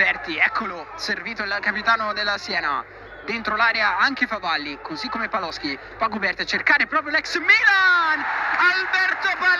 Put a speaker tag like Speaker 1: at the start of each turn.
Speaker 1: Berti, eccolo, servito il capitano della Siena. Dentro l'area anche Favalli, così come Paloschi. Pagoberti a cercare proprio l'ex Milan! Alberto Paloschi.